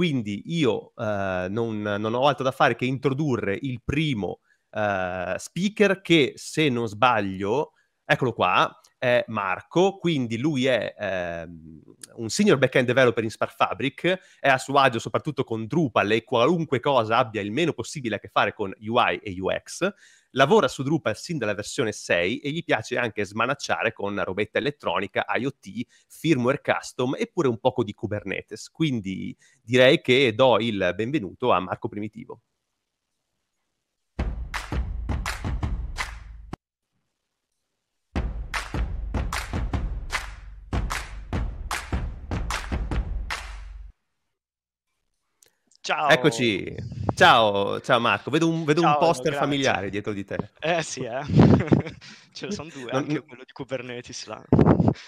quindi io eh, non, non, ho altro da fare che introdurre il primo eh, speaker che, se non sbaglio, eccolo qua, è Marco, quindi lui è ehm, un senior backend developer in Spark Fabric, è a suo agio soprattutto con Drupal e qualunque cosa abbia il meno possibile a che fare con UI e UX, lavora su Drupal sin dalla versione 6 e gli piace anche smanacciare con robetta elettronica, IoT, firmware custom e pure un poco di Kubernetes. Quindi direi che do il benvenuto a Marco Primitivo. Ciao. Eccoci. Ciao, ciao Marco. Vedo un, vedo ciao, un poster grazie. familiare dietro di te. Eh sì, eh. Ce ne sono due, non, anche quello di Kubernetes là.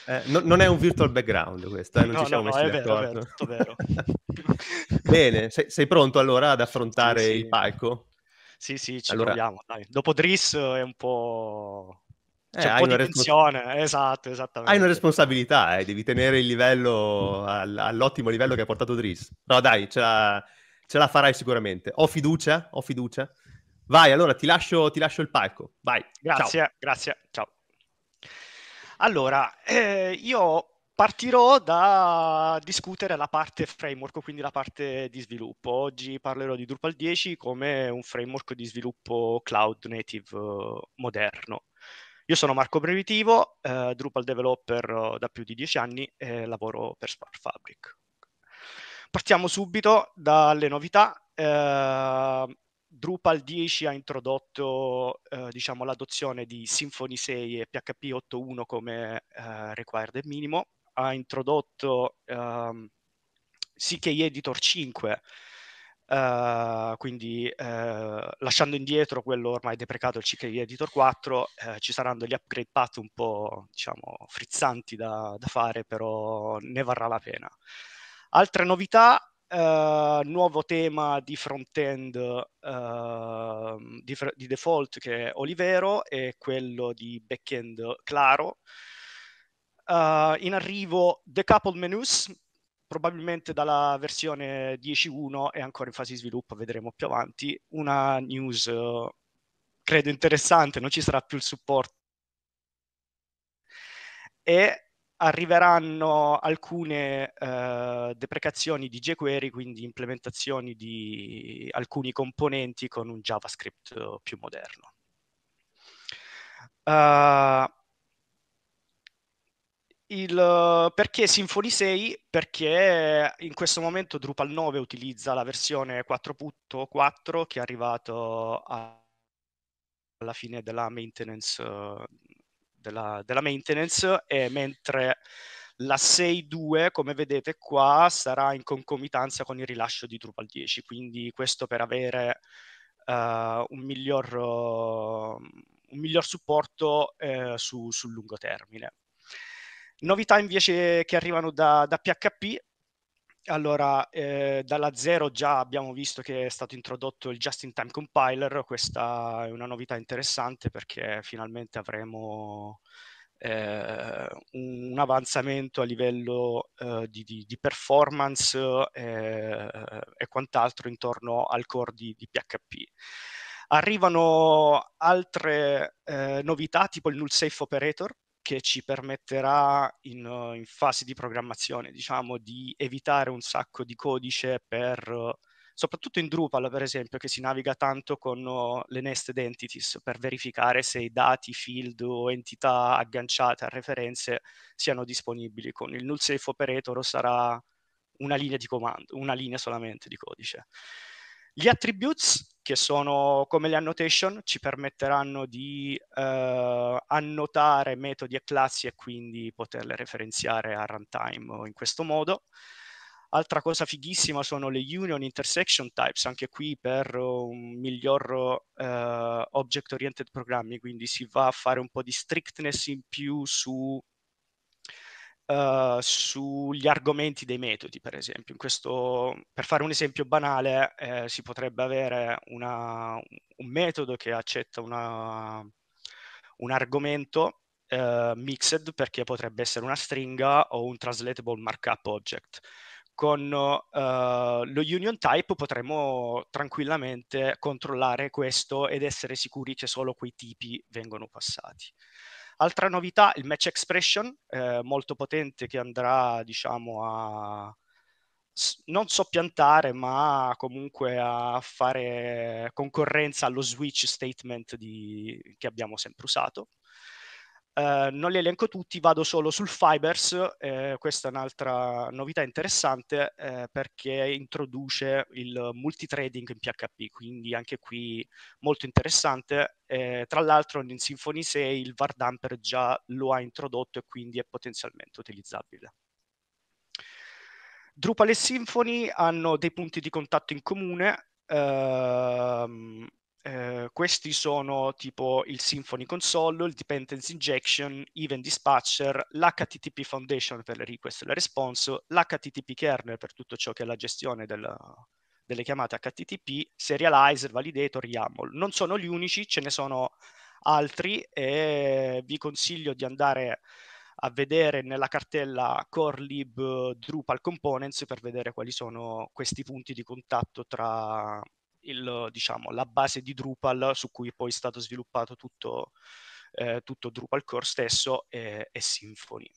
Eh, no, non è un virtual background questo, eh? non no, ci siamo no, messi no, d'accordo. È vero, è vero, Bene, sei, sei, pronto allora ad affrontare sì, il palco? Sì, sì, ci allora... proviamo. Dai. Dopo Driss è un po'... C'è eh, un po' di respons- tensione, esatto, esattamente. Hai una responsabilità, eh, devi tenere il livello all- all'ottimo livello che ha portato Driss. Però dai, ce la ce la farai sicuramente. Ho fiducia, ho fiducia. Vai, allora ti lascio, ti lascio il palco. Vai. Grazie, ciao. grazie. Ciao. Allora, eh, io partirò da discutere la parte framework, quindi la parte di sviluppo. Oggi parlerò di Drupal 10 come un framework di sviluppo cloud native uh, moderno. Io sono Marco Brevitivo, eh, Drupal developer uh, da più di dieci anni e lavoro per Spark Fabric. Partiamo subito dalle novità. Eh, Drupal 10 ha introdotto eh, diciamo, l'adozione di Symfony 6 e PHP 8.1 come eh, required minimo. Ha introdotto ehm, CK Editor 5, Uh, eh, quindi uh, lasciando indietro quello ormai deprecato il CK Editor 4 uh, ci saranno degli upgrade path un po' diciamo frizzanti da, da fare però ne varrà la pena Altre novità, Uh, nuovo tema di front-end uh, di, di, default che è Olivero e quello di back-end Claro. Uh, in arrivo Decoupled Menus, probabilmente dalla versione 10.1 è ancora in fase di sviluppo, vedremo più avanti. Una news credo interessante, non ci sarà più il supporto. E arriveranno alcune uh, deprecazioni di jQuery, quindi implementazioni di alcuni componenti con un JavaScript più moderno. Uh, il, perché Symfony 6? Perché in questo momento Drupal 9 utilizza la versione 4.4 che è arrivato a, alla fine della maintenance uh, della, della maintenance, e mentre la 6.2, come vedete qua, sarà in concomitanza con il rilascio di Drupal 10, quindi questo per avere uh, un, miglior, uh, un, miglior, supporto uh, su, sul lungo termine. Novità invece che arrivano da, da PHP, allora, eh, dalla zero già abbiamo visto che è stato introdotto il Just-in-Time Compiler, questa è una novità interessante perché finalmente avremo eh, un, avanzamento a livello eh, di, di, di, performance eh, e quant'altro intorno al core di, di PHP. Arrivano altre eh, novità tipo il null safe operator che ci permetterà in, in, fase di programmazione, diciamo, di evitare un sacco di codice per, soprattutto in Drupal, per esempio, che si naviga tanto con uh, le nested entities per verificare se i dati, field o entità agganciate a referenze siano disponibili. Con il null safe operator sarà una linea di comando, una linea solamente di codice. Gli attributes, che sono come le annotation, ci permetteranno di eh, annotare metodi e classi e quindi poterle referenziare a runtime in questo modo. Altra cosa fighissima sono le union intersection types, anche qui per un miglior uh, object oriented programming, quindi si va a fare un po' di strictness in più su uh, sugli argomenti dei metodi, per esempio. Questo, per fare un esempio banale, eh, si potrebbe avere una, un metodo che accetta una, un argomento uh, mixed perché potrebbe essere una stringa o un translatable markup object. con uh, lo union type potremmo tranquillamente controllare questo ed essere sicuri che solo quei tipi vengono passati. Altra novità, il match expression, eh, molto potente che andrà diciamo a non soppiantare, ma comunque a fare concorrenza allo switch statement di, che abbiamo sempre usato. Uh, non li elenco tutti, vado solo sul Fibers, eh, questa è un'altra novità interessante eh, perché introduce il multitrading in PHP, quindi anche qui molto interessante. Eh, tra l'altro in Symfony 6 il var dumper già lo ha introdotto e quindi è potenzialmente utilizzabile. Drupal e Symfony hanno dei punti di contatto in comune, ehm, eh, questi sono tipo il Symfony Console, il Dependency Injection, Event Dispatcher, l'HTTP Foundation per le request e le response, l'HTTP Kernel per tutto ciò che è la gestione del, delle chiamate HTTP, Serializer, Validator, YAML. Non sono gli unici, ce ne sono altri e vi consiglio di andare a vedere nella cartella core lib Drupal components per vedere quali sono questi punti di contatto tra il, diciamo, la base di Drupal su cui poi è stato sviluppato tutto, eh, tutto Drupal core stesso e, e Symfony.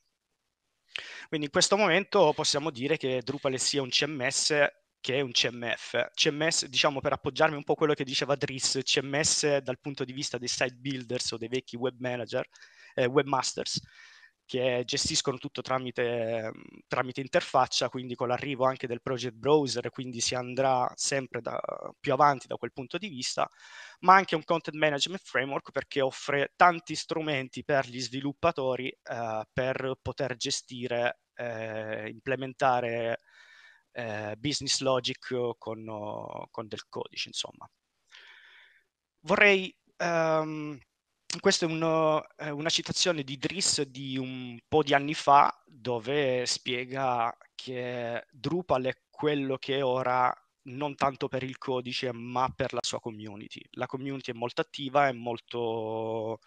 Quindi in questo momento possiamo dire che Drupal sia un CMS che è un CMF. CMS, diciamo per appoggiarmi un po' a quello che diceva Driss, CMS dal punto di vista dei site builders o dei vecchi web manager, eh, webmasters, che gestiscono tutto tramite, tramite, interfaccia, quindi con l'arrivo anche del project browser, quindi si andrà sempre da, più avanti da quel punto di vista, ma anche un content management framework perché offre tanti strumenti per gli sviluppatori eh, per poter gestire, eh, implementare eh, business logic con, con, del codice, insomma. Vorrei... Um, questa è un, eh, una citazione di Driss di un po' di anni fa dove spiega che Drupal è quello che è ora non tanto per il codice ma per la sua community. La community è molto attiva, è molto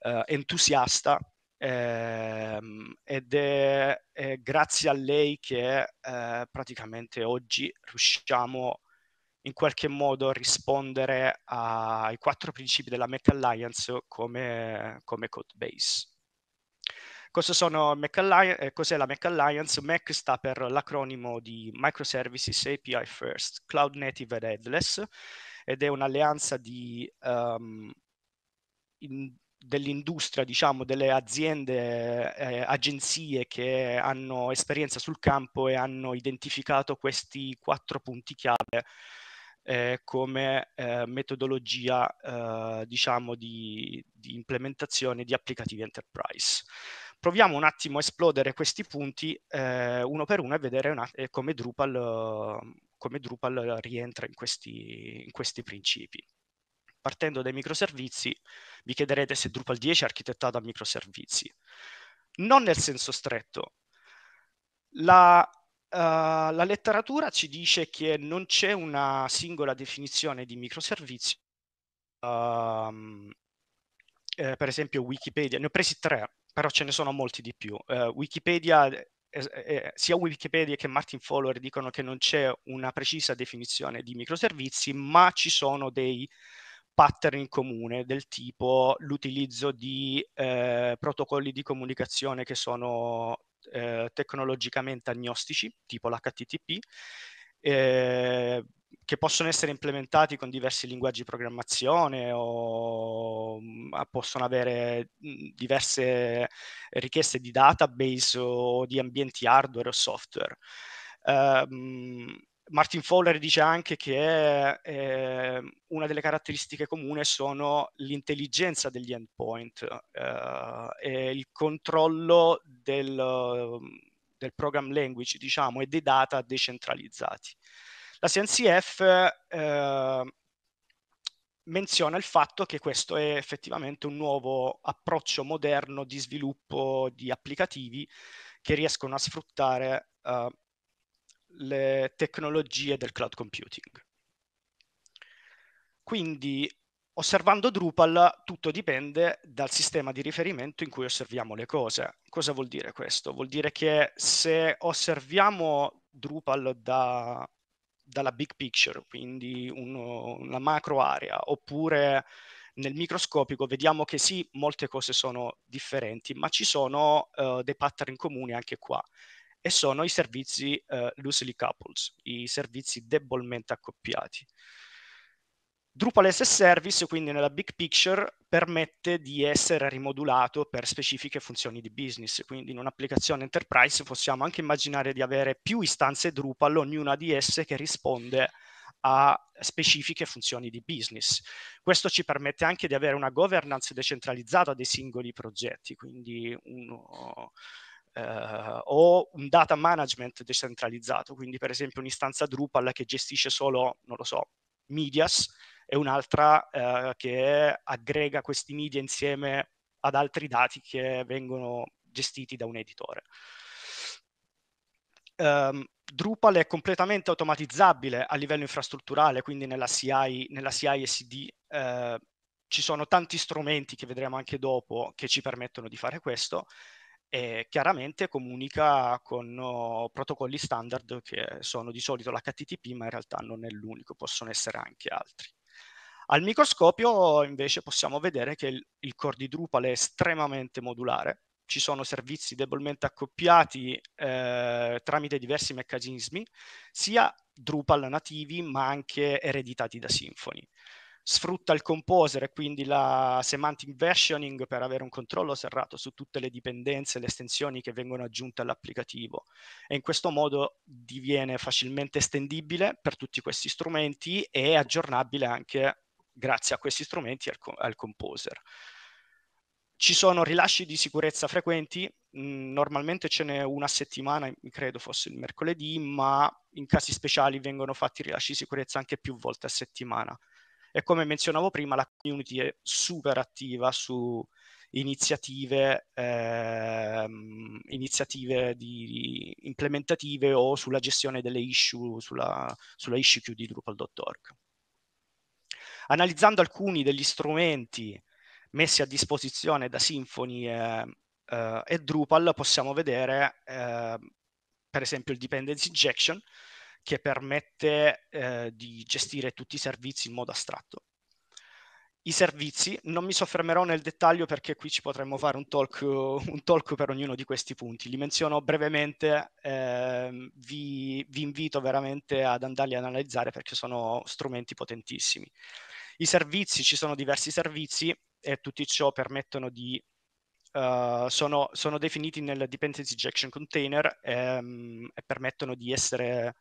eh, entusiasta eh, ed è, è, grazie a lei che eh, praticamente oggi riusciamo in qualche modo rispondere ai quattro principi della Mac Alliance come, come code base. Eh, cos'è la Mac Alliance? Mac sta per l'acronimo di Microservices API First, Cloud Native ed Headless, ed è un'alleanza di, um, in, dell'industria, diciamo, delle aziende, eh, agenzie che hanno esperienza sul campo e hanno identificato questi quattro punti chiave eh, come eh, metodologia eh, diciamo di, di, implementazione di applicativi enterprise. Proviamo un attimo a esplodere questi punti eh, uno per uno e vedere una, come, Drupal, come, Drupal, rientra in questi, in questi principi. Partendo dai microservizi, vi chiederete se Drupal 10 è architettato a microservizi. Non nel senso stretto. La Uh, la letteratura ci dice che non c'è una singola definizione di microservizi. Uh, eh, per esempio Wikipedia, ne ho presi tre, però ce ne sono molti di più. Uh, Wikipedia, eh, eh, sia Wikipedia che Martin Fowler dicono che non c'è una precisa definizione di microservizi, ma ci sono dei pattern in comune del tipo l'utilizzo di eh, protocolli di comunicazione che sono eh, tecnologicamente agnostici, tipo l'HTTP, eh, che possono essere implementati con diversi linguaggi di programmazione o mm, possono avere mm, diverse richieste di database o di ambienti hardware o software. Um, Martin Fowler dice anche che eh, una delle caratteristiche comuni sono l'intelligenza degli endpoint eh, e il controllo del, del, program language, diciamo, e dei data decentralizzati. La CNCF eh, menziona il fatto che questo è effettivamente un nuovo approccio moderno di sviluppo di applicativi che riescono a sfruttare uh, le tecnologie del cloud computing. Quindi osservando Drupal tutto dipende dal sistema di riferimento in cui osserviamo le cose. Cosa vuol dire questo? Vuol dire che se osserviamo Drupal da, dalla big picture, quindi uno, una macro area, oppure nel microscopico vediamo che sì, molte cose sono differenti, ma ci sono uh, dei pattern comuni anche qua e sono i servizi uh, loosely coupled, i servizi debolmente accoppiati. Drupal as a Service, quindi nella big picture, permette di essere rimodulato per specifiche funzioni di business. Quindi in un'applicazione enterprise possiamo anche immaginare di avere più istanze Drupal, ognuna di esse che risponde a specifiche funzioni di business. Questo ci permette anche di avere una governance decentralizzata dei singoli progetti, quindi uno, eh, o un data management decentralizzato, quindi per esempio un'istanza Drupal che gestisce solo, non lo so, medias e un'altra eh, che aggrega questi media insieme ad altri dati che vengono gestiti da un editore. Um, Drupal è completamente automatizzabile a livello infrastrutturale, quindi nella CI, nella CI SD eh, ci sono tanti strumenti che vedremo anche dopo che ci permettono di fare questo e chiaramente comunica con oh, protocolli standard che sono di solito l'HTTP, ma in realtà non è l'unico, possono essere anche altri. Al microscopio invece possiamo vedere che il, il core di Drupal è estremamente modulare, ci sono servizi debolmente accoppiati eh, tramite diversi meccanismi, sia Drupal nativi ma anche ereditati da Symfony. Sfrutta il composer e quindi la semantic versioning per avere un controllo serrato su tutte le dipendenze e le estensioni che vengono aggiunte all'applicativo e in questo modo diviene facilmente estendibile per tutti questi strumenti e aggiornabile anche grazie a questi strumenti al, al composer. Ci sono rilasci di sicurezza frequenti, mm, normalmente ce n'è una settimana, credo fosse il mercoledì, ma in casi speciali vengono fatti rilasci di sicurezza anche più volte a settimana. E come menzionavo prima, la community è super attiva su iniziative, ehm, iniziative di, implementative o sulla gestione delle issue, sulla, sulla issue queue di Drupal.org. Analizzando alcuni degli strumenti messi a disposizione da Symfony e, eh, e Drupal possiamo vedere eh, per esempio il dependency injection che permette eh, di gestire tutti i servizi in modo astratto. I servizi, non mi soffermerò nel dettaglio perché qui ci potremmo fare un talk, un talk per ognuno di questi punti. Li menziono brevemente, eh, vi, vi invito veramente ad andarli ad analizzare perché sono strumenti potentissimi. I servizi, ci sono diversi servizi e tutti ciò permettono di Uh, sono, sono, definiti nel dependency injection container ehm, e permettono di essere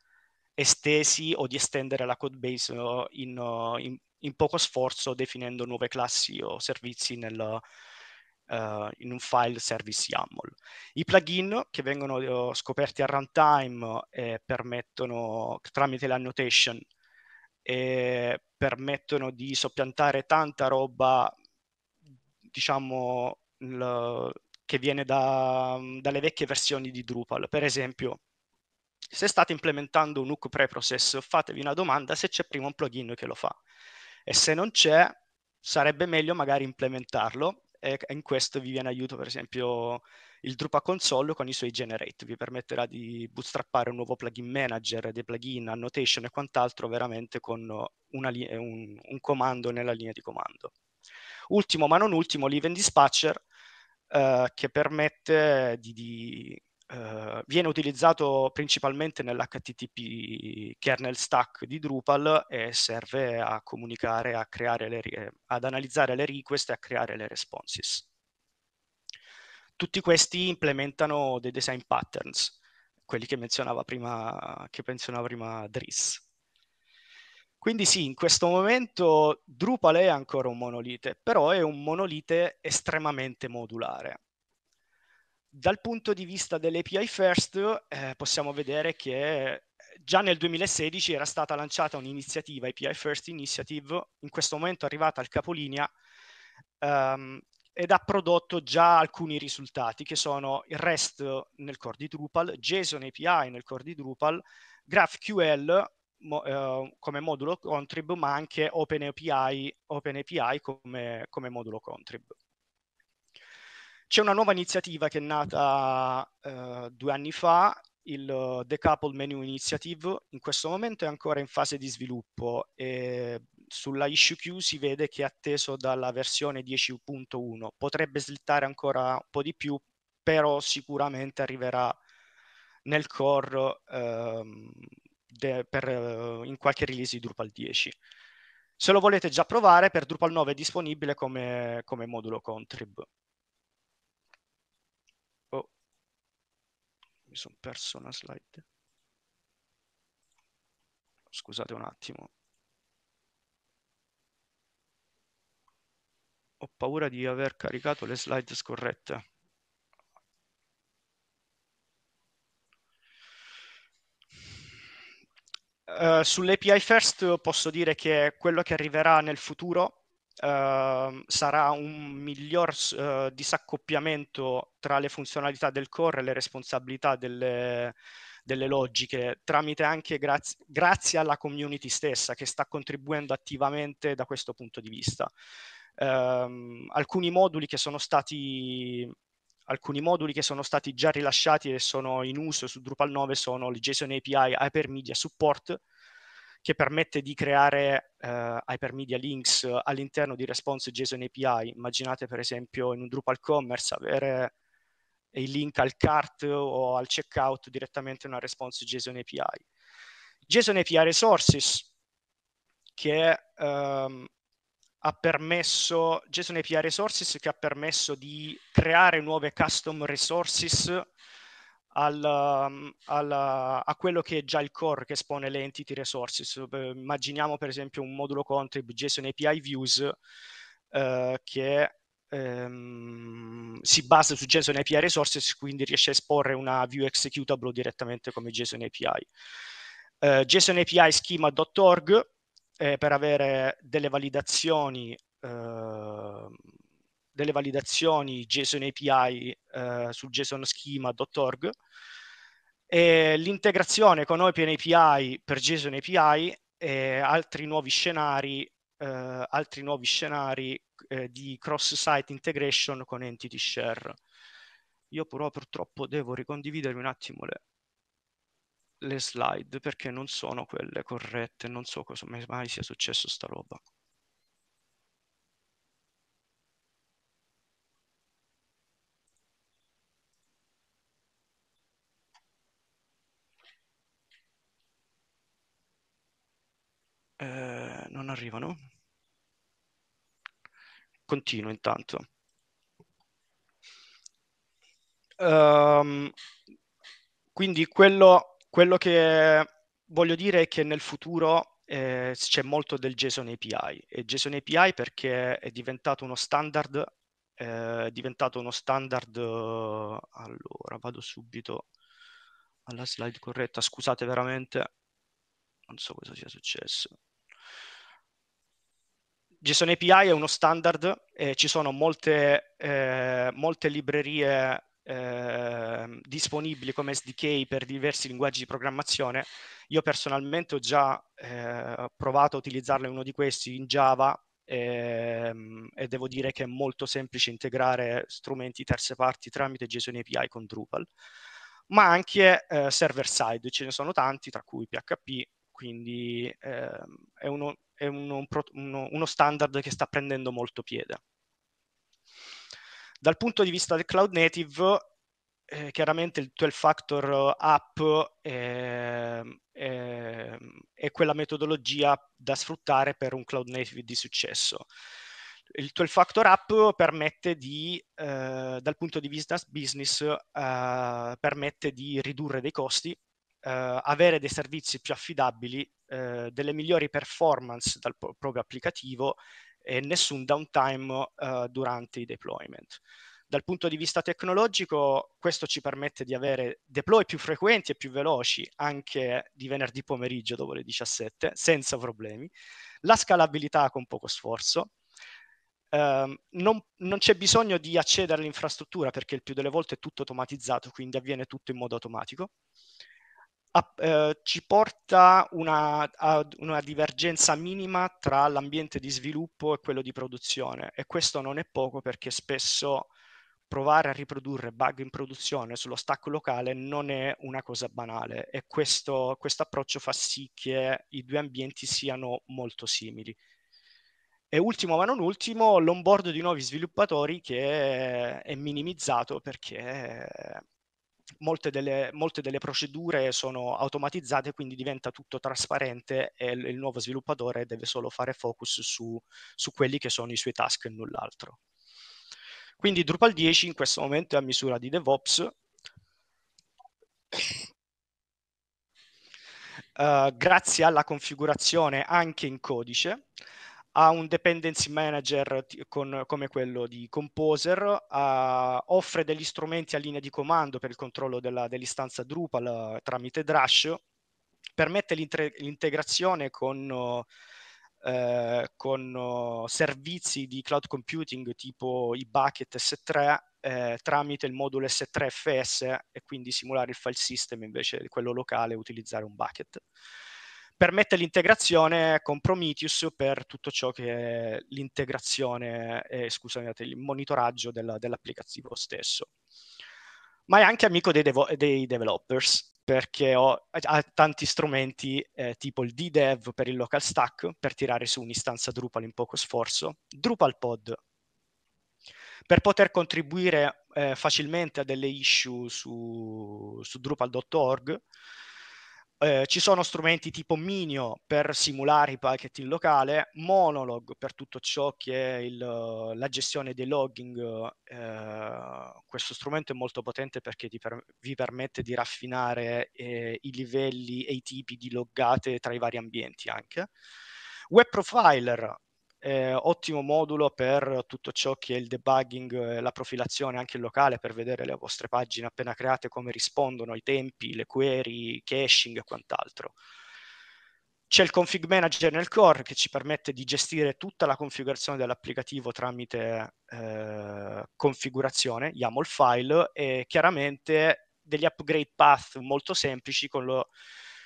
estesi o di estendere la code base in, in, in, poco sforzo definendo nuove classi o servizi nel, uh, in un file service YAML. I plugin che vengono scoperti a runtime e permettono tramite l'annotation e permettono di soppiantare tanta roba, diciamo, l- che viene da, dalle vecchie versioni di Drupal. Per esempio, se state implementando un hook preprocess, fatevi una domanda se c'è prima un plugin che lo fa. E se non c'è, sarebbe meglio magari implementarlo e in questo vi viene aiuto per esempio il Drupal console con i suoi generate, vi permetterà di bootstrappare un nuovo plugin manager, dei plugin, annotation e quant'altro veramente con li- un, un, comando nella linea di comando. Ultimo ma non ultimo, l'event dispatcher eh, che permette di, di Uh, viene utilizzato principalmente nell'HTTP kernel stack di Drupal e serve a comunicare, a le, ad analizzare le request e a creare le responses. Tutti questi implementano dei design patterns, quelli che menzionava prima, che menzionava prima Dries. Quindi sì, in questo momento Drupal è ancora un monolite, però è un monolite estremamente modulare dal punto di vista dell'API First eh, possiamo vedere che già nel 2016 era stata lanciata un'iniziativa, API First Initiative, in questo momento è arrivata al capolinea um, ed ha prodotto già alcuni risultati che sono il REST nel core di Drupal, JSON API nel core di Drupal, GraphQL mo, eh, come modulo contrib, ma anche OpenAPI, OpenAPI come, come modulo contrib. C'è una nuova iniziativa che è nata eh, due anni fa il Decouple Menu Initiative in questo momento è ancora in fase di sviluppo e sulla issue queue si vede che è atteso dalla versione 10.1. Potrebbe slittare ancora un po' di più, però sicuramente arriverà nel core ehm, de, per, uh, in qualche release di Drupal 10. Se lo volete già provare, per Drupal 9 è disponibile come, come modulo contrib. Oh. Mi sono perso una slide. Scusate un attimo. Ho paura di aver caricato le slide scorrette. Uh, sull'API first posso dire che quello che arriverà nel futuro uh, sarà un miglior uh, disaccoppiamento tra le funzionalità del core e le responsabilità delle, delle logiche, tramite anche grazie, grazie alla community stessa che sta contribuendo attivamente da questo punto di vista. Um, alcuni moduli che sono stati alcuni moduli che sono stati già rilasciati e sono in uso su Drupal 9 sono il JSON API Hypermedia Support, che permette di creare uh, hypermedia links all'interno di response JSON API. Immaginate per esempio in un Drupal Commerce avere il link al cart o al checkout direttamente una response JSON API. JSON API Resources, che um, ha permesso, JSON API Resources che ha permesso di creare nuove custom resources al, um, al, a quello che è già il core che espone le entity resources. Immaginiamo per esempio un modulo contrib JSON API Views eh, che ehm, si basa su JSON API Resources, quindi riesce a esporre una view executable direttamente come JSON API. Eh, JSON API schema.org eh, per avere delle validazioni, eh, delle validazioni JSON API eh, sul JSONschema.org e l'integrazione con OpenAPI per JSON API e altri nuovi scenari, eh, altri nuovi scenari eh, di cross-site integration con entity share. Io però purtroppo devo ricondividermi un attimo le, le slide perché non sono quelle corrette, non so cosa mai sia successo sta roba. Eh, non arrivano? Continuo intanto. Um, quindi quello quello che voglio dire è che nel futuro eh, c'è molto del JSON API e JSON API perché è diventato uno standard, eh, è diventato uno standard, allora vado subito alla slide corretta, scusate veramente, non so cosa sia successo. JSON API è uno standard e ci sono molte, eh, molte librerie eh, disponibili come SDK per diversi linguaggi di programmazione. Io personalmente ho già eh, provato a utilizzarlo in uno di questi in Java ehm, e devo dire che è molto semplice integrare strumenti terze parti tramite JSON API con Drupal, ma anche eh, server side, ce ne sono tanti, tra cui PHP, quindi ehm, è, uno, è uno, uno, uno standard che sta prendendo molto piede. Dal punto di vista del cloud native, eh, chiaramente il 12 factor app è, è, è, quella metodologia da sfruttare per un cloud native di successo. Il 12 factor app permette di, eh, dal punto di vista business, eh, permette di ridurre dei costi, eh, avere dei servizi più affidabili, eh, delle migliori performance dal proprio applicativo e nessun downtime uh, durante i deployment. Dal punto di vista tecnologico, questo ci permette di avere deploy più frequenti e più veloci anche di venerdì pomeriggio dopo le 17, senza problemi. La scalabilità con poco sforzo. Uh, non, non, c'è bisogno di accedere all'infrastruttura perché il più delle volte è tutto automatizzato, quindi avviene tutto in modo automatico a, eh, ci porta una, a una divergenza minima tra l'ambiente di sviluppo e quello di produzione e questo non è poco perché spesso provare a riprodurre bug in produzione sullo stack locale non è una cosa banale e questo approccio fa sì che i due ambienti siano molto simili. E ultimo ma non ultimo, l'onboard di nuovi sviluppatori che è minimizzato perché molte delle, molte delle procedure sono automatizzate, quindi diventa tutto trasparente e il, il nuovo sviluppatore deve solo fare focus su, su quelli che sono i suoi task e null'altro. Quindi Drupal 10 in questo momento è a misura di DevOps. Uh, grazie alla configurazione anche in codice, ha un dependency manager con, come quello di Composer, uh, offre degli strumenti a linea di comando per il controllo della, dell'istanza Drupal uh, tramite Drush, permette l'integrazione con, uh, con servizi di cloud computing tipo i bucket S3 eh, tramite il modulo S3 FS e quindi simulare il file system invece di quello locale e utilizzare un bucket permette l'integrazione con Prometheus per tutto ciò che è l'integrazione, eh, scusate, il monitoraggio del, dell'applicativo stesso. Ma è anche amico dei, devo- dei developers perché ho, ha tanti strumenti eh, tipo il DDev per il local stack per tirare su un'istanza Drupal in poco sforzo, DrupalPod per poter contribuire eh, facilmente a delle issue su, su Drupal.org eh, ci sono strumenti tipo Minio per simulare i packet in locale, Monolog per tutto ciò che è il, la gestione dei logging. Eh, questo strumento è molto potente perché per, vi permette di raffinare eh, i livelli e i tipi di loggate tra i vari ambienti anche. Web Profiler eh, ottimo modulo per tutto ciò che è il debugging, eh, la profilazione anche locale per vedere le vostre pagine appena create, come rispondono ai tempi, le query, caching e quant'altro. C'è il config manager nel core che ci permette di gestire tutta la configurazione dell'applicativo tramite eh, configurazione, YAML file e chiaramente degli upgrade path molto semplici con, lo,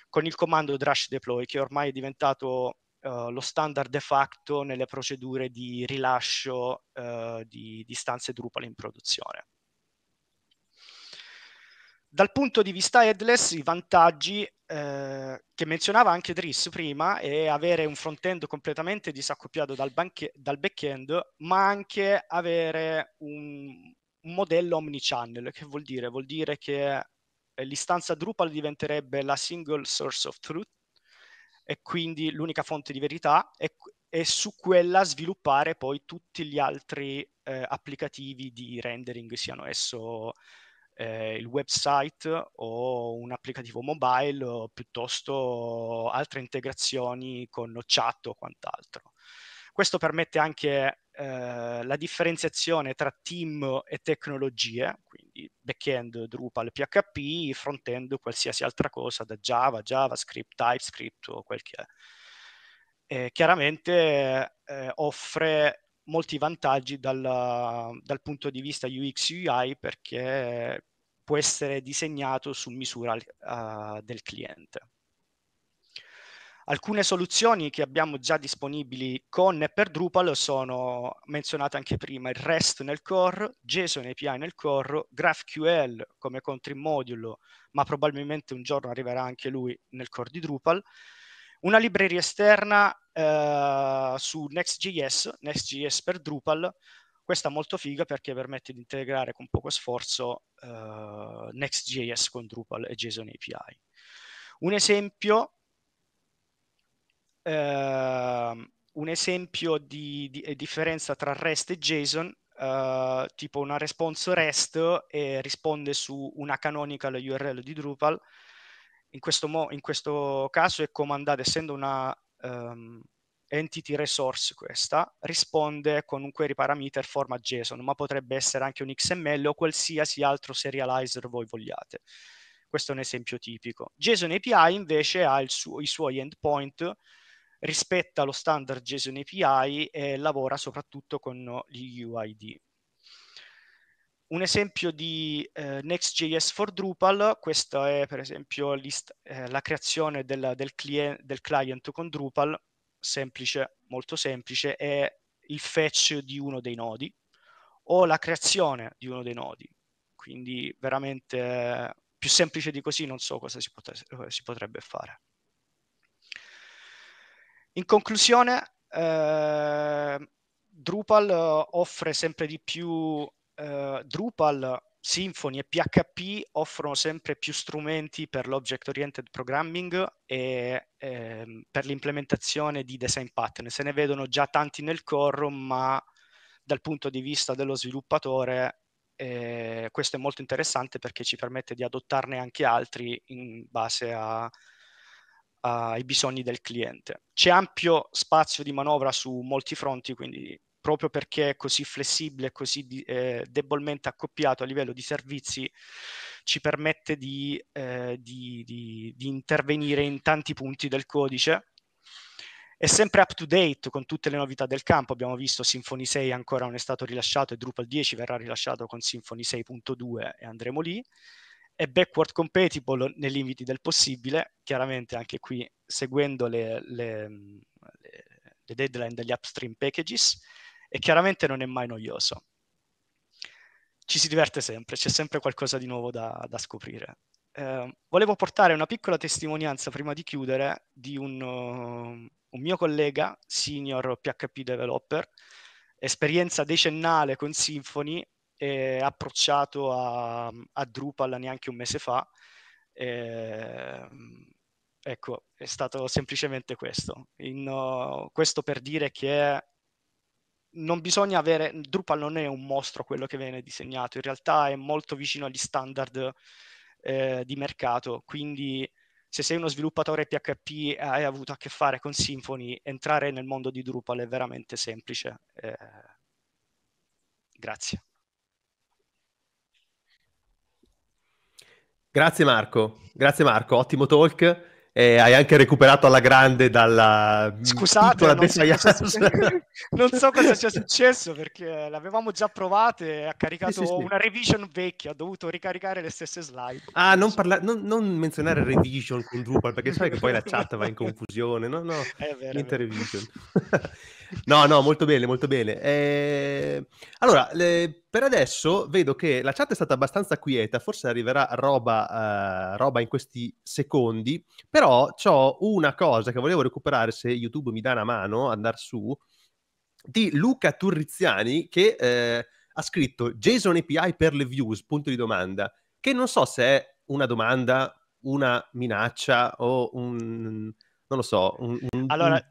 con il comando drush deploy che ormai è diventato uh, lo standard de facto nelle procedure di rilascio uh, di, di stanze Drupal in produzione. Dal punto di vista headless, i vantaggi eh, che menzionava anche Driss prima è avere un front-end completamente disaccoppiato dal, banche- dal back-end, ma anche avere un, un modello omnichannel. Che vuol dire? Vuol dire che l'istanza Drupal diventerebbe la single source of truth e quindi l'unica fonte di verità e, e su quella sviluppare poi tutti gli altri eh, applicativi di rendering, siano esso eh, il website o un applicativo mobile o piuttosto altre integrazioni con chat o quant'altro. Questo permette anche eh, la differenziazione tra team e tecnologie, quindi backend Drupal PHP, frontend qualsiasi altra cosa da Java, JavaScript, TypeScript o quel che è. E chiaramente eh, offre molti vantaggi dal, dal, punto di vista UX UI perché può essere disegnato su misura uh, del cliente. Alcune soluzioni che abbiamo già disponibili con e per Drupal sono menzionate anche prima, il REST nel core, JSON API nel core, GraphQL come country module, ma probabilmente un giorno arriverà anche lui nel core di Drupal, una libreria esterna eh, su Next.js, Next.js per Drupal, questa è molto figa perché permette di integrare con poco sforzo eh, Next.js con Drupal e JSON API. Un esempio uh, un esempio di, di, eh, differenza tra REST e JSON, uh, tipo una response REST e risponde su una canonical URL di Drupal. In questo, mo- in questo caso è comandata, essendo una um, entity resource questa, risponde con un query parameter format JSON, ma potrebbe essere anche un XML o qualsiasi altro serializer voi vogliate. Questo è un esempio tipico. JSON API invece ha su- i suoi endpoint rispetta lo standard JSON API e lavora soprattutto con gli UID. Un esempio di eh, Next.js for Drupal, questa è per esempio eh, la creazione del, del, client, del client con Drupal, semplice, molto semplice, è il fetch di uno dei nodi o la creazione di uno dei nodi. Quindi veramente più semplice di così non so cosa si, pot- si potrebbe fare. In conclusione, eh, Drupal offre sempre di più, eh, Drupal, Symfony e PHP offrono sempre più strumenti per l'object oriented programming e eh, per l'implementazione di design pattern. Se ne vedono già tanti nel core, ma dal punto di vista dello sviluppatore eh, questo è molto interessante perché ci permette di adottarne anche altri in base a, ai bisogni del cliente. C'è ampio spazio di manovra su molti fronti, quindi proprio perché è così flessibile e così eh, debolmente accoppiato a livello di servizi, ci permette di, eh, di, di, di intervenire in tanti punti del codice è sempre up to date con tutte le novità del campo. Abbiamo visto Symfony 6 ancora non è stato rilasciato e Drupal 10 verrà rilasciato con Symfony 6.2 e andremo lì. È backward compatible nei limiti del possibile, chiaramente anche qui seguendo le, le, le, deadline degli upstream packages e chiaramente non è mai noioso. Ci si diverte sempre, c'è sempre qualcosa di nuovo da, da scoprire. Eh, volevo portare una piccola testimonianza prima di chiudere di un, un mio collega, senior PHP developer, esperienza decennale con Symfony, è approcciato a, a Drupal neanche un mese fa. E, ecco, è stato semplicemente questo. In, uh, questo per dire che non bisogna avere, Drupal non è un mostro quello che viene disegnato, in realtà è molto vicino agli standard eh, di mercato, quindi se sei uno sviluppatore PHP e hai avuto a che fare con Symfony, entrare nel mondo di Drupal è veramente semplice. Eh, grazie. Grazie Marco, grazie Marco, ottimo talk e hai anche recuperato alla grande dalla Scusate, non so, non so, cosa sia successo perché l'avevamo già provata e ha caricato sì, sì, sì. una revision vecchia, ho dovuto ricaricare le stesse slide. Ah, non, parla- non, non menzionare revision con Drupal perché sai che poi la chat va in confusione. No, no, è vero, niente revision. no, no, molto bene, molto bene. Eh... Allora, le... per adesso vedo che la chat è stata abbastanza quieta, forse arriverà roba, uh, roba in questi secondi, però ho una cosa che volevo recuperare se YouTube mi dà una mano, andare su, di Luca Turriziani che eh, ha scritto JSON API per le views, punto di domanda, che non so se è una domanda, una minaccia o un, non lo so, un, un, allora,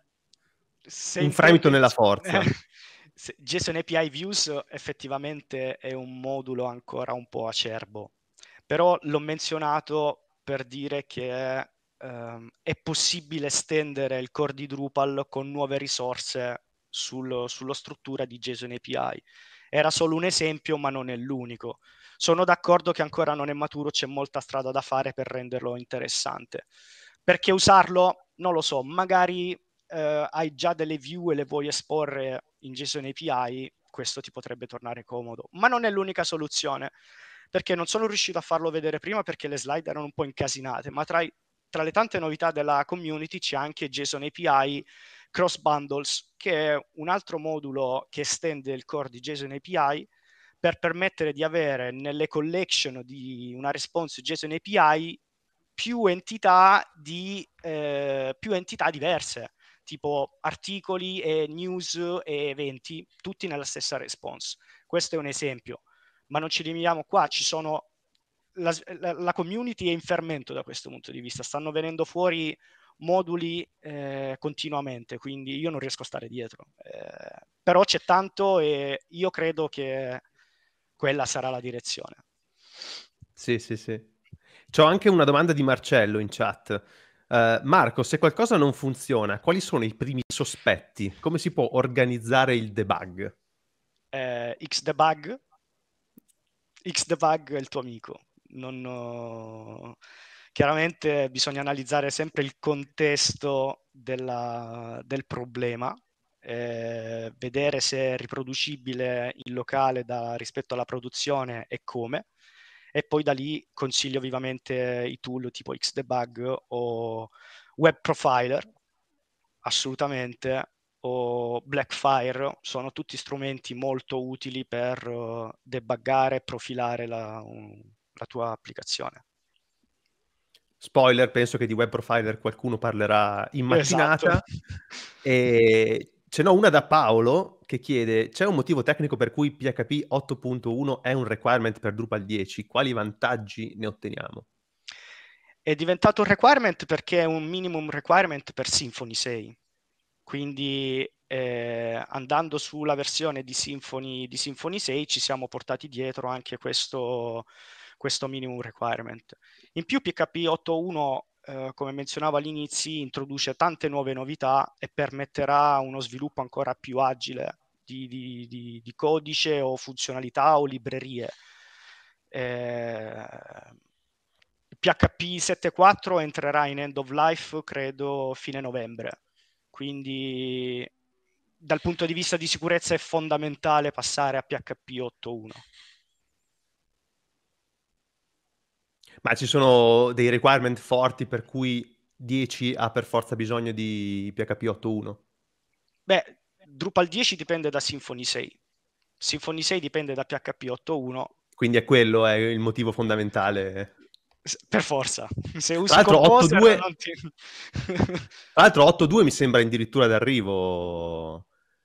un, un fremito nella forza. JSON API Views effettivamente è un modulo ancora un po' acerbo, però l'ho menzionato per dire che ehm, è possibile estendere il core di Drupal con nuove risorse sul, sulla struttura di JSON API. Era solo un esempio, ma non è l'unico. Sono d'accordo che ancora non è maturo, c'è molta strada da fare per renderlo interessante. Perché usarlo? Non lo so, magari eh, hai già delle view e le vuoi esporre in JSON API, questo ti potrebbe tornare comodo. Ma non è l'unica soluzione, perché non sono riuscito a farlo vedere prima perché le slide erano un po' incasinate, ma tra, i, tra le tante novità della community c'è anche JSON API Cross Bundles, che è un altro modulo che estende il core di JSON API per permettere di avere nelle collection di una response JSON API più entità, di, eh, più entità diverse, tipo articoli e news e eventi, tutti nella stessa response. Questo è un esempio, ma non ci limitiamo qua, ci sono la, la, community è in fermento da questo punto di vista, stanno venendo fuori moduli eh, continuamente, quindi io non riesco a stare dietro. Eh, però c'è tanto e io credo che quella sarà la direzione. Sì, sì, sì. C'ho anche una domanda di Marcello in chat. Uh, Marco, se qualcosa non funziona, quali sono i primi sospetti? Come si può organizzare il debug? Eh, Xdebug. Xdebug è il tuo amico. Non ho Chiaramente bisogna analizzare sempre il contesto della, del problema, eh, vedere se è riproducibile in locale da, rispetto alla produzione e come, e poi da lì consiglio vivamente i tool tipo Xdebug o Web Profiler, assolutamente, o Blackfire. Sono tutti strumenti molto utili per uh, debuggare e profilare la, un, la tua applicazione. Spoiler, penso che di web profiler qualcuno parlerà in mattinata. Esatto. E ce n'ho una da Paolo che chiede: c'è un motivo tecnico per cui PHP 8.1 è un requirement per Drupal 10? Quali vantaggi ne otteniamo? È diventato un requirement perché è un minimum requirement per Symfony 6. Quindi eh, andando sulla versione di Symfony, di Symfony 6 ci siamo portati dietro anche questo, questo minimum requirement. In più PHP 8.1 eh, come menzionavo all'inizio, introduce tante nuove novità e permetterà uno sviluppo ancora più agile di, di, di, di codice o funzionalità o librerie. Eh, PHP 7.4 entrerà in end of life credo fine novembre, quindi dal punto di vista di sicurezza è fondamentale passare a PHP 8.1. Ma ci sono dei requirement forti per cui 10 ha per forza bisogno di PHP 8.1? Beh, Drupal 10 dipende da Symfony 6. Symfony 6 dipende da PHP 8.1. Quindi è quello, è il motivo fondamentale. Per forza. Se usi Tra l'altro 8.2 ti... Tra l'altro 8.2 mi sembra addirittura d'arrivo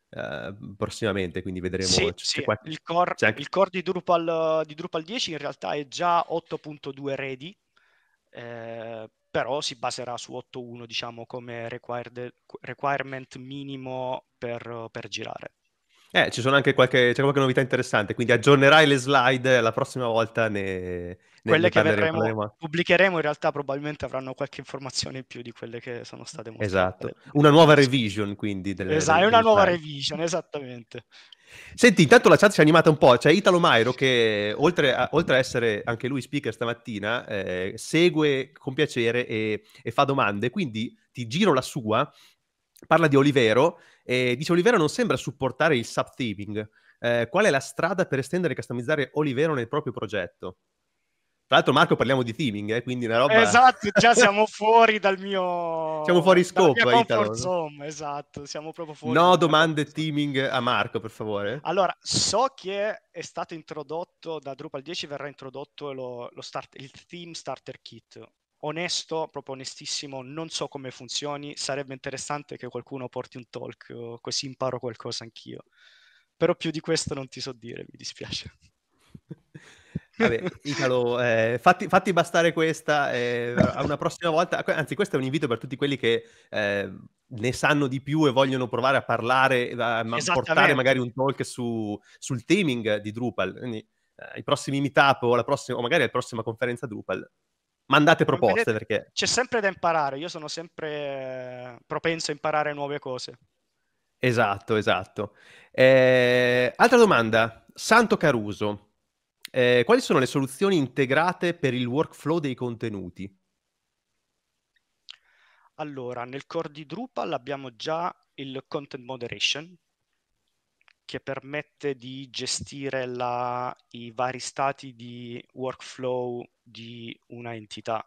eh, prossimamente, quindi vedremo. Sì, sì. Qualche... Il, core, anche... il, core, di Drupal, di Drupal 10 in realtà è già 8.2 ready, eh, però si baserà su 8.1 diciamo come requirement minimo per, per girare. Eh, ci sono anche qualche, c'è qualche novità interessante, quindi aggiornerai le slide la prossima volta ne, quelle ne che parleremo. pubblicheremo in realtà probabilmente avranno qualche informazione in più di quelle che sono state mostrate. Esatto, una nuova revision quindi. Delle, esatto, è una nuova slide. revision, esattamente. Senti, intanto la chat si è animata un po', c'è Italo Mairo che oltre a, oltre a essere anche lui speaker stamattina, eh, segue con piacere e, e fa domande, quindi ti giro la sua, parla di Olivero e dice Olivero non sembra supportare il subtheming. Eh, qual è la strada per estendere e customizzare Olivero nel proprio progetto? Tra l'altro, Marco, parliamo di theming, eh, quindi una roba... Esatto, già siamo fuori dal mio... Siamo fuori scopo, Italo. Zone, esatto, siamo proprio fuori. No domande teaming a Marco, per favore. Allora, so che è stato introdotto, da Drupal 10 verrà introdotto lo, lo start, il Theme Starter Kit onesto, proprio onestissimo, non so come funzioni, sarebbe interessante che qualcuno porti un talk, così imparo qualcosa anch'io. Però più di questo non ti so dire, mi dispiace. Vabbè, Italo, eh, fatti, fatti, bastare questa, eh, una prossima volta, anzi questo è un invito per tutti quelli che eh, ne sanno di più e vogliono provare a parlare, a portare magari un talk su, sul theming di Drupal, quindi eh, i prossimi meetup o, la prossima, o magari la prossima conferenza Drupal, mandate proposte vedete, perché... C'è sempre da imparare, io sono sempre eh, propenso a imparare nuove cose. Esatto, esatto. Eh, altra domanda, Santo Caruso, eh, quali sono le soluzioni integrate per il workflow dei contenuti? Allora, nel core di Drupal abbiamo già il content moderation, che permette di gestire la, i vari stati di workflow di una entità.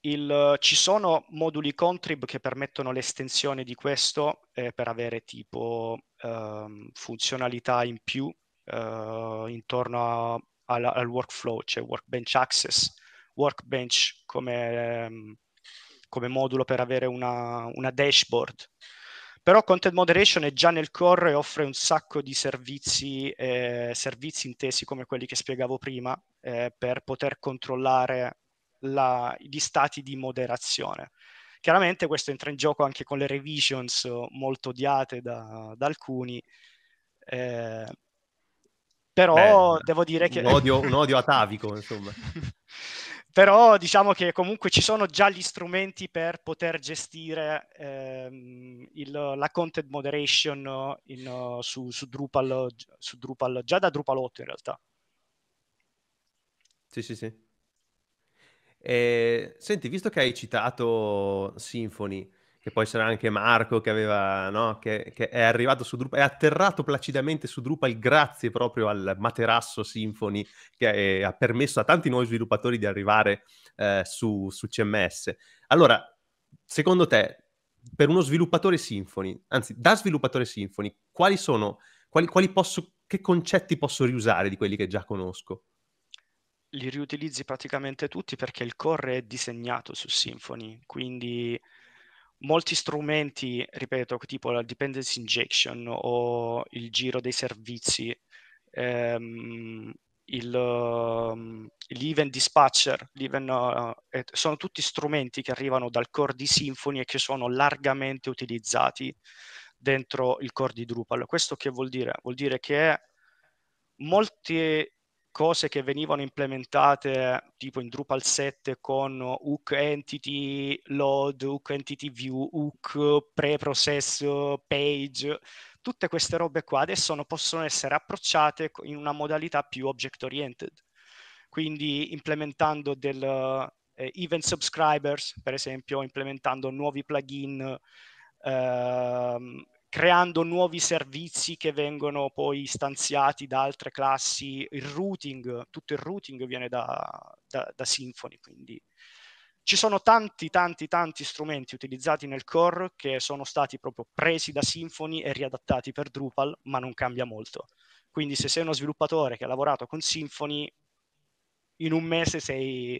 Il, ci sono moduli contrib che permettono l'estensione di questo eh, per avere tipo eh, funzionalità in più eh, intorno a, al, al, workflow, cioè workbench access, workbench come, ehm, come modulo per avere una, una dashboard però content moderation è già nel core e offre un sacco di servizi, eh, servizi intesi come quelli che spiegavo prima, eh, per poter controllare la, gli stati di moderazione. Chiaramente questo entra in gioco anche con le revisions molto odiate da, da alcuni, eh, però Beh, devo dire che... Un odio, un odio atavico, insomma. però diciamo che comunque ci sono già gli strumenti per poter gestire ehm, il, la content moderation in, su, su, Drupal, su, Drupal, già da Drupal 8 in realtà. Sì, sì, sì. E, senti, visto che hai citato Symfony, che poi sarà anche Marco che, aveva, no? che, che è arrivato su Drupal, è atterrato placidamente su Drupal grazie proprio al materasso Symfony che è, ha permesso a tanti nuovi sviluppatori di arrivare eh, su, su CMS. Allora, secondo te, per uno sviluppatore Symfony, anzi da sviluppatore Symfony, quali sono, quali, quali posso, che concetti posso riusare di quelli che già conosco? Li riutilizzi praticamente tutti perché il core è disegnato su Symfony, quindi molti strumenti, ripeto, tipo la dependency injection o il giro dei servizi, ehm, il, uh, l'event dispatcher, l'event, uh, sono tutti strumenti che arrivano dal core di Symfony e che sono largamente utilizzati dentro il core di Drupal. Questo che vuol dire? Vuol dire che molte cose che venivano implementate tipo in Drupal 7 con hook entity load, hook entity view, hook preprocess page, tutte queste robe qua adesso possono essere approcciate in una modalità più object oriented. Quindi implementando del eh, event subscribers, per esempio, implementando nuovi plugin ehm, creando nuovi servizi che vengono poi stanziati da altre classi, il routing, tutto il routing viene da, da, da Symfony, quindi ci sono tanti, tanti, tanti strumenti utilizzati nel core che sono stati proprio presi da Symfony e riadattati per Drupal, ma non cambia molto. Quindi se sei uno sviluppatore che ha lavorato con Symfony, in un mese sei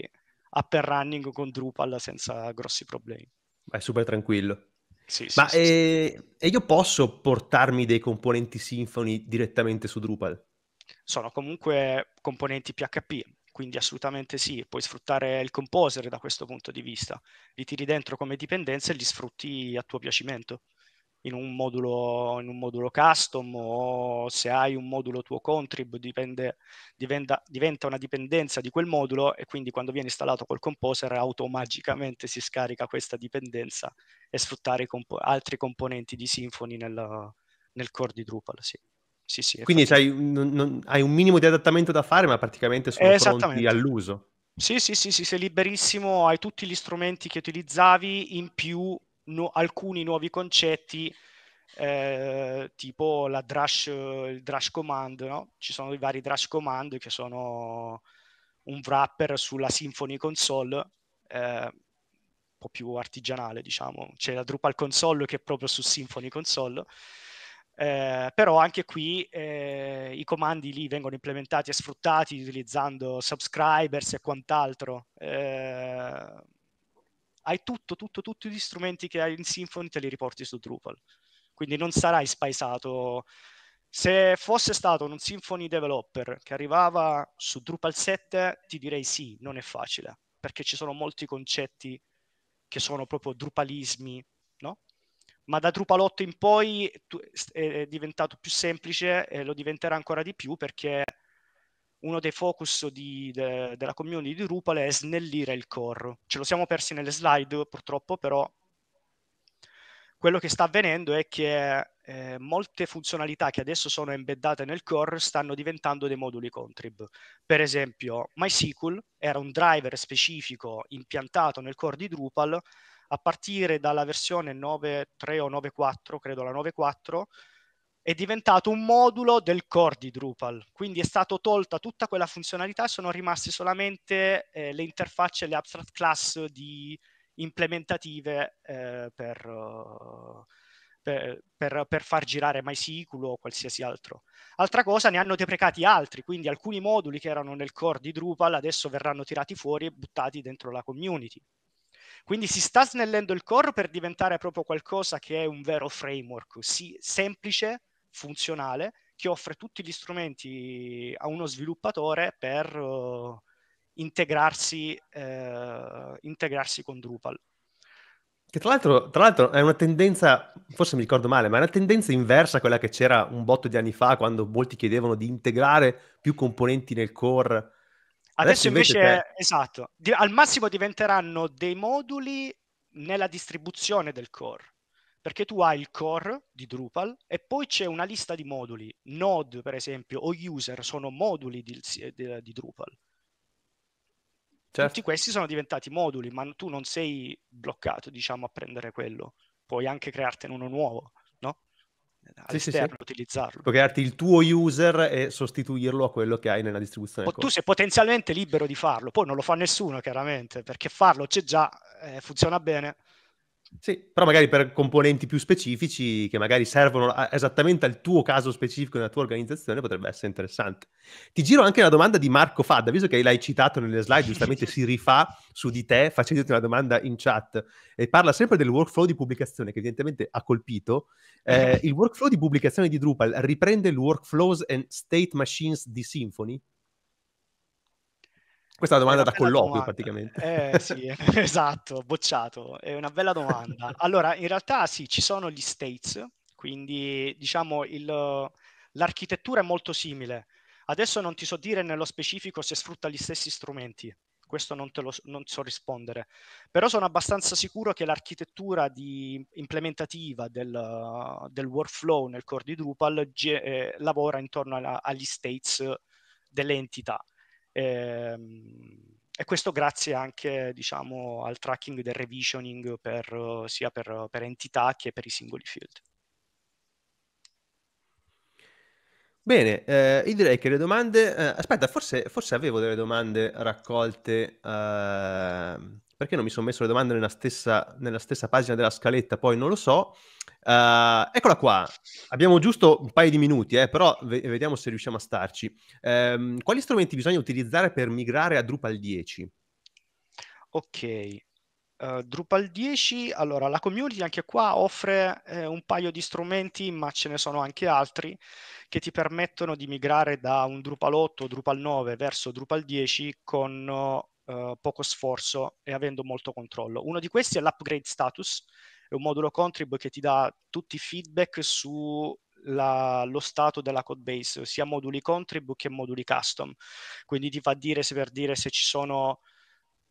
up and running con Drupal senza grossi problemi. È super tranquillo. Sì, Ma sì, e... e io posso portarmi dei componenti Symfony direttamente su Drupal? Sono comunque componenti PHP, quindi assolutamente sì, puoi sfruttare il composer da questo punto di vista, li tiri dentro come dipendenze e li sfrutti a tuo piacimento in un modulo, in un modulo custom o se hai un modulo tuo contrib dipende, diventa, diventa, una dipendenza di quel modulo e quindi quando viene installato col composer automaticamente si scarica questa dipendenza e sfruttare compo- altri componenti di Symfony nel, nel core di Drupal. Sì. Sì, sì, quindi hai, non, non, hai un minimo di adattamento da fare ma praticamente sono pronti all'uso. Sì, sì, sì, sì, sei liberissimo, hai tutti gli strumenti che utilizzavi, in più no, alcuni nuovi concetti eh, tipo la drush, il drush command, no? ci sono i vari drush command che sono un wrapper sulla Symfony console, eh, un po' più artigianale diciamo, c'è la Drupal console che è proprio su Symfony console, eh, però anche qui eh, i comandi lì vengono implementati e sfruttati utilizzando subscribers e quant'altro. Eh, hai tutto, tutto, tutti gli strumenti che hai in Symfony te li riporti su Drupal. Quindi non sarai spaesato. Se fosse stato un Symfony developer che arrivava su Drupal 7, ti direi sì, non è facile, perché ci sono molti concetti che sono proprio Drupalismi, no? Ma da Drupal 8 in poi è diventato più semplice e lo diventerà ancora di più perché uno dei focus di, de, della community di Drupal è snellire il core. Ce lo siamo persi nelle slide purtroppo, però quello che sta avvenendo è che eh, molte funzionalità che adesso sono embeddate nel core stanno diventando dei moduli contrib. Per esempio, MySQL era un driver specifico impiantato nel core di Drupal a partire dalla versione 9.3 o 9.4, credo la 9.4, è diventato un modulo del core di Drupal, quindi è stata tolta tutta quella funzionalità, sono rimaste solamente eh, le interfacce e le abstract class di implementative eh, per, per, per, far girare MySQL o qualsiasi altro. Altra cosa, ne hanno deprecati altri, quindi alcuni moduli che erano nel core di Drupal adesso verranno tirati fuori e buttati dentro la community. Quindi si sta snellendo il core per diventare proprio qualcosa che è un vero framework, sì, semplice, funzionale che offre tutti gli strumenti a uno sviluppatore per uh, integrarsi, uh, integrarsi con Drupal. Che tra l'altro, tra l'altro, è una tendenza, forse mi ricordo male, ma è una tendenza inversa a quella che c'era un botto di anni fa quando molti chiedevano di integrare più componenti nel core. Adesso, Adesso invece, invece te... esatto, di, al massimo diventeranno dei moduli nella distribuzione del core perché tu hai il core di Drupal e poi c'è una lista di moduli. Node, per esempio, o user sono moduli di, di, di Drupal. Certo. Tutti questi sono diventati moduli, ma tu non sei bloccato, diciamo, a prendere quello. Puoi anche creartene uno nuovo, no? All'esterno, sì, sì, sì. utilizzarlo. Puoi crearti il tuo user e sostituirlo a quello che hai nella distribuzione. O tu sei potenzialmente libero di farlo, poi non lo fa nessuno, chiaramente, perché farlo c'è già, eh, funziona bene Sì, però magari per componenti più specifici che magari servono a- esattamente al tuo caso specifico nella tua organizzazione potrebbe essere interessante. Ti giro anche una domanda di Marco Fadda, visto che l'hai citato nelle slide, giustamente si rifà su di te facendoti una domanda in chat e parla sempre del workflow di pubblicazione che evidentemente ha colpito. Eh, il workflow di pubblicazione di Drupal riprende il workflows and state machines di Symfony? Questa è una domanda da colloquio domanda. praticamente. Eh, sì, esatto, bocciato. È una bella domanda. Allora, in realtà sì, ci sono gli states, quindi diciamo il, l'architettura è molto simile. Adesso non ti so dire nello specifico se sfrutta gli stessi strumenti, questo non te lo non so rispondere, però sono abbastanza sicuro che l'architettura di, implementativa del, del, workflow nel core di Drupal ge, eh, lavora intorno alla, agli states delle entità. Ehm, e questo grazie anche diciamo, al tracking del revisioning per, sia per, per entità che per i singoli field. Bene, eh, io direi che le domande... Eh, aspetta, forse, forse, avevo delle domande raccolte, eh, perché non mi sono messo le domande nella stessa, nella stessa pagina della scaletta, poi non lo so. Uh, eccola qua, abbiamo giusto un paio di minuti, eh, però v- vediamo se riusciamo a starci. Um, quali strumenti bisogna utilizzare per migrare a Drupal 10? Ok, uh, Drupal 10, allora la community anche qua offre eh, un paio di strumenti, ma ce ne sono anche altri che ti permettono di migrare da un Drupal 8 o Drupal 9 verso Drupal 10 con uh, poco sforzo e avendo molto controllo. Uno di questi è l'upgrade status, è un modulo contrib che ti dà tutti i feedback sullo stato della code base, sia moduli contrib che moduli custom. Quindi ti fa dire se per dire se ci sono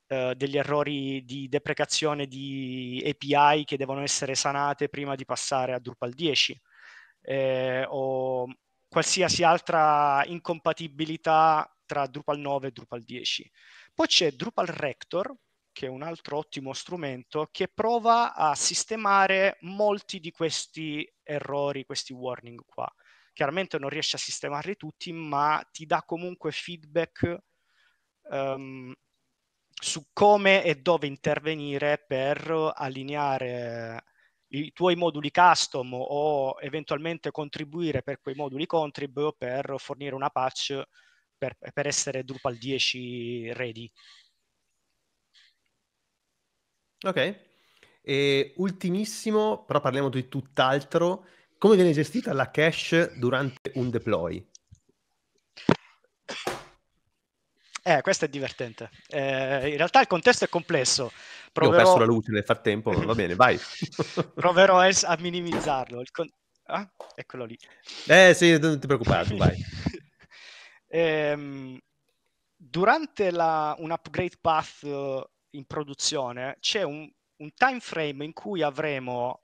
eh, degli errori di deprecazione di API che devono essere sanate prima di passare a Drupal 10 eh, o qualsiasi altra incompatibilità tra Drupal 9 e Drupal 10. Poi c'è Drupal Rector, che è un altro ottimo strumento, che prova a sistemare molti di questi errori, questi warning qua. Chiaramente non riesce a sistemarli tutti, ma ti dà comunque feedback um, su come e dove intervenire per allineare i tuoi moduli custom o eventualmente contribuire per quei moduli contrib per fornire una patch per, per essere Drupal 10 ready. Ok. E ultimissimo, però parliamo di tutt'altro, come viene gestita la cache durante un deploy? Eh, questo è divertente. Eh, in realtà il contesto è complesso. Proverò... Io ho perso la luce nel frattempo, va bene, vai. Proverò a minimizzarlo. Con... Ah, eccolo lì. Eh sì, non ti preoccupare, vai. ehm, durante la, un upgrade path in produzione c'è un, un time frame in cui avremo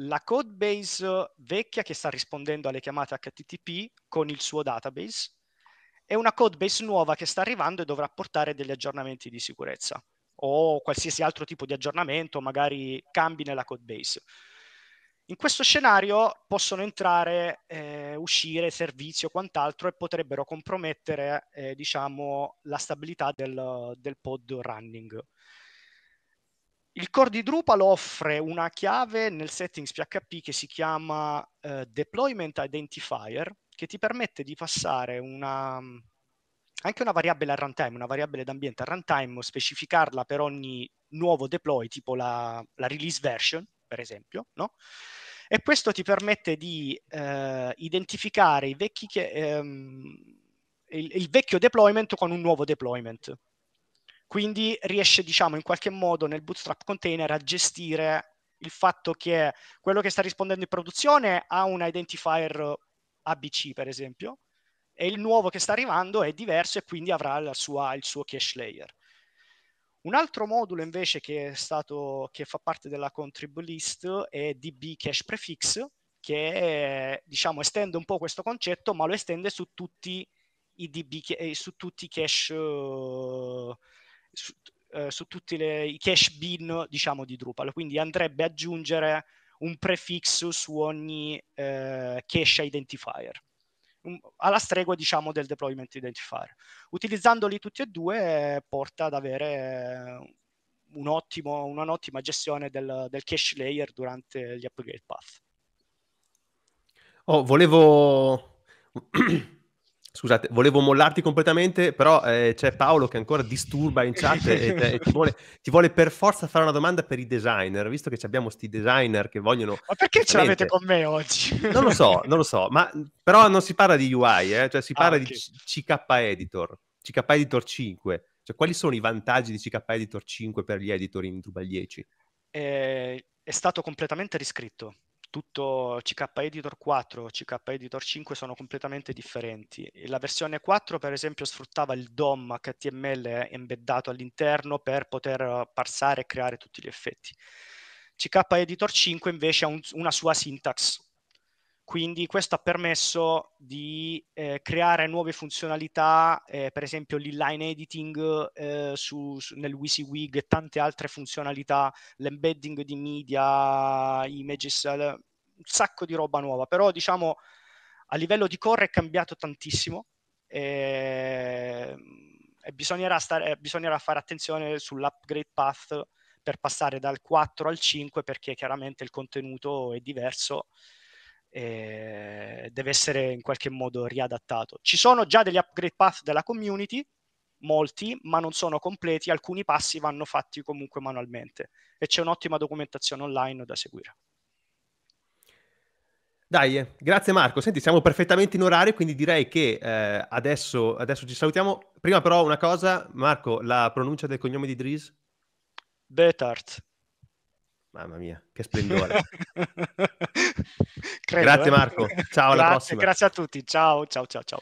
la code base vecchia che sta rispondendo alle chiamate HTTP con il suo database e una code base nuova che sta arrivando e dovrà portare degli aggiornamenti di sicurezza o qualsiasi altro tipo di aggiornamento, magari cambi nella code base. In questo scenario possono entrare, eh, uscire servizi o quant'altro e potrebbero compromettere eh, diciamo, la stabilità del, del pod running. Il core di Drupal offre una chiave nel settings PHP che si chiama uh, Deployment Identifier, che ti permette di passare una, anche una variabile a runtime, una variabile d'ambiente a runtime, specificarla per ogni nuovo deploy, tipo la, la release version, per esempio, no? E questo ti permette di uh, identificare che, um, il, il vecchio deployment con un nuovo deployment quindi riesce, diciamo, in qualche modo nel Bootstrap container a gestire il fatto che quello che sta rispondendo in produzione ha un identifier ABC, per esempio, e il nuovo che sta arrivando è diverso e quindi avrà sua, il suo cache layer. Un altro modulo invece che, stato, che fa parte della contrib list è DB Cache Prefix, che diciamo, estende un po' questo concetto, ma lo estende su tutti i DB, eh, su tutti i cache uh, su, eh, su tutti le, i cache bin diciamo di Drupal, quindi andrebbe ad aggiungere un prefisso su ogni eh, cache identifier alla stregua diciamo del deployment identifier utilizzandoli tutti e due eh, porta ad avere un ottimo, un'ottima gestione del, del cache layer durante gli upgrade path. Oh, volevo... Scusate, volevo mollarti completamente, però eh, c'è Paolo che ancora disturba in chat e, e ti, vuole, ti, vuole, per forza fare una domanda per i designer, visto che abbiamo questi designer che vogliono... Ma perché ce l'avete con me oggi? Non lo so, non lo so, ma però non si parla di UI, eh? cioè si parla ah, okay. di CK Editor, CK Editor 5. Cioè, quali sono i vantaggi di CK Editor 5 per gli editor in Drupal 10? È, è stato completamente riscritto tutto CK Editor 4 e CK Editor 5 sono completamente differenti. La versione 4, per esempio, sfruttava il DOM HTML embeddato all'interno per poter parsare e creare tutti gli effetti. CK Editor 5 invece ha un, una sua syntax, quindi questo ha permesso di eh, creare nuove funzionalità, eh, per esempio l'inline editing eh, su, su, nel WYSIWYG e tante altre funzionalità, l'embedding di media, images, un sacco di roba nuova. Però diciamo a livello di core è cambiato tantissimo e, e bisognerà, stare, bisognerà fare attenzione sull'upgrade path per passare dal 4 al 5 perché chiaramente il contenuto è diverso eh, deve essere in qualche modo riadattato. Ci sono già degli upgrade path della community, molti, ma non sono completi, alcuni passi vanno fatti comunque manualmente e c'è un'ottima documentazione online da seguire. Dai, eh, grazie Marco. Senti, siamo perfettamente in orario, quindi direi che eh, adesso, adesso, ci salutiamo. Prima però una cosa, Marco, la pronuncia del cognome di Dries? Betart. Mamma mia, che splendore. Credo, grazie eh. Marco, ciao, alla prossima. Grazie a tutti, ciao, ciao, ciao, ciao.